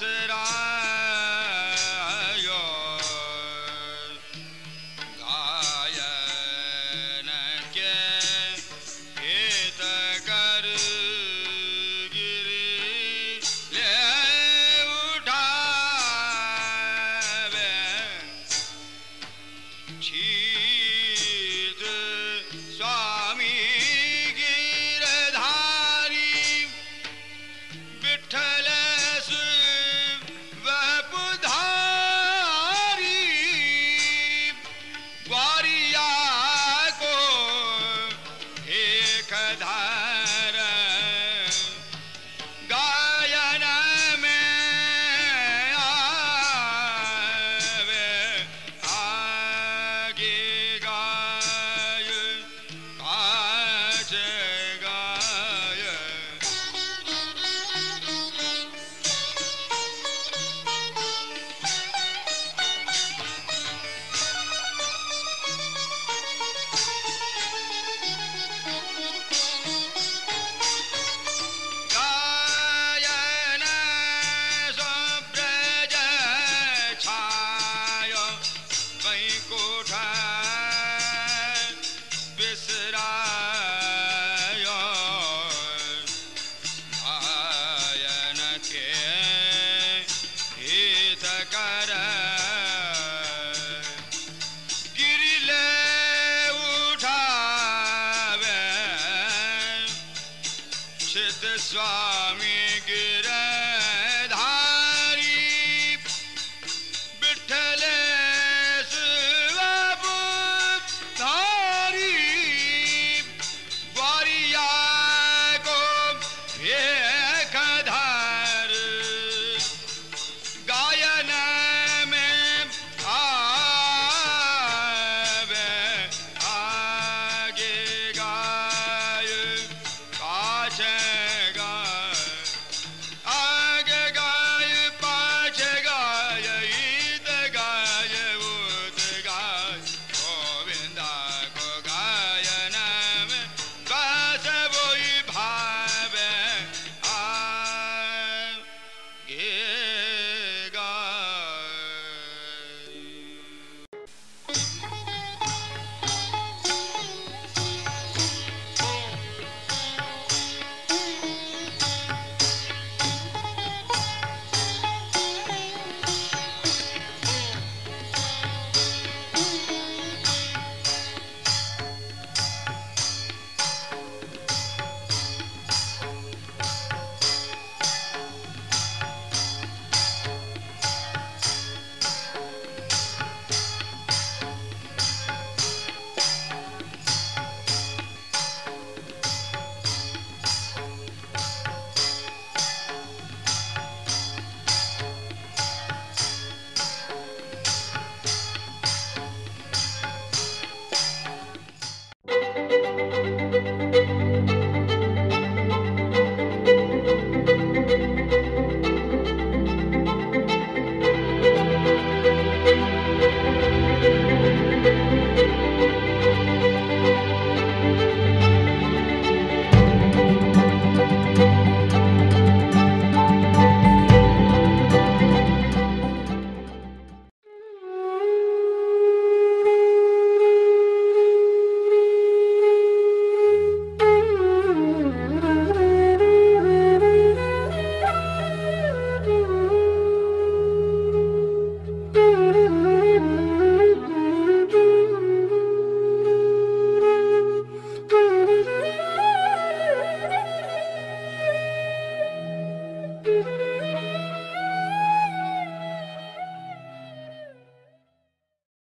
said again. Chit Swami Gira.